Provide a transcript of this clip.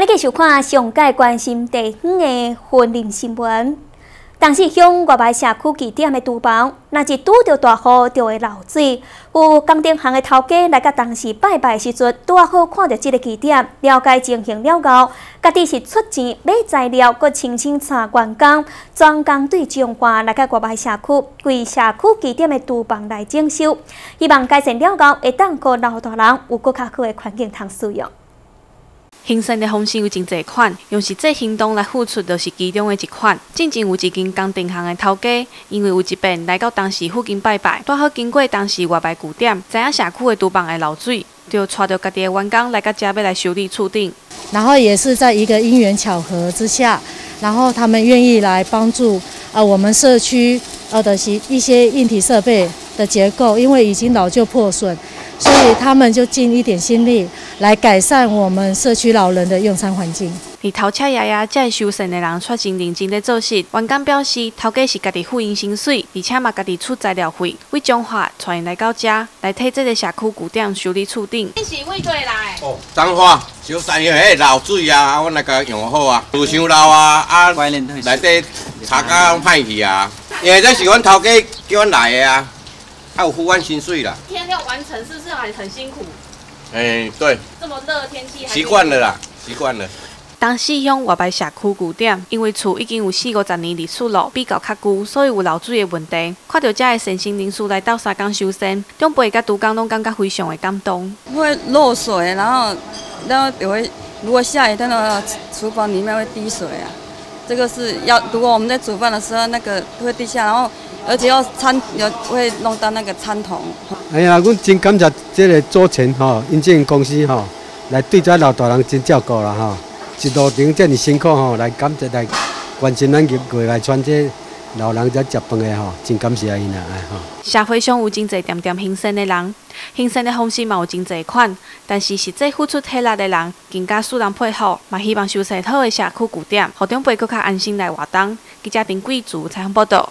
欢迎继续看上届关心地方的婚姻新闻。当时乡外牌社区据点的厨房，若是拄着大雨就会漏水。有工程行的头家来甲当时拜拜时阵，拄啊好看到即个据点，了解情形了后，家己是出钱买材料，搁清清查员工，专工队将官来甲外牌社区规社区据点的厨房来整修，希望改善了后，会当个老大人有更较好的环境通使用。兴盛的方式有真侪款，用实际行动来付出，就是其中的一款。进前有一间工程行的头家，因为有一遍来到当时附近拜拜，拄好经过当时外牌据点，知影社区的厨房会漏水，就带着家己的员工来到遮要来修理厝顶。然后也是在一个因缘巧合之下，然后他们愿意来帮助呃我们社区呃的一一些硬体设备的结构，因为已经老旧破损。所以他们就尽一点心力来改善我们社区老人的用餐环境。而头车爷爷这修缮的人却真认真在做事。员工表示，头家是家己付因薪水，而且嘛家己出材料费，为中华传来到遮来替这个社区古店修理厝顶。你是为对来？哦，彰化，修三样迄漏水啊，阮来甲用好啊，路伤老啊，啊，内底查甲歹去啊，因为这是阮头家叫阮来的啊。还有付完薪水啦。天要完成是不是还很辛苦？哎，对。这么热的天气。习惯了啦，习惯了。当时乡外白社区古点，因为厝已经有四五十年历史了，比较较旧，所以有漏水的问题。看到这的善心人士来到沙江修身，中辈甲杜工拢感觉非常的感动。会漏水，然后，然后也会，如果下雨，那个厨房里面会滴水啊。这个是要，如果我们在煮饭的时候，那个会滴下，然后。而且要餐要会弄到那个餐桶。哎呀，阮真感谢这个祖前吼，因这公司吼，来对这老大人真照顾啦吼，一路顶这么辛苦吼，来感谢来关心咱业过来穿这老人在食饭的吼，真感谢因啦，哎吼。社会上有真侪点点行善的人，行善的方式嘛有真侪款，但是实际付出体力的人，更加使人佩服，嘛希望修缮好的社区古店，互长辈更较安心来活动。记者丁贵竹采访报道。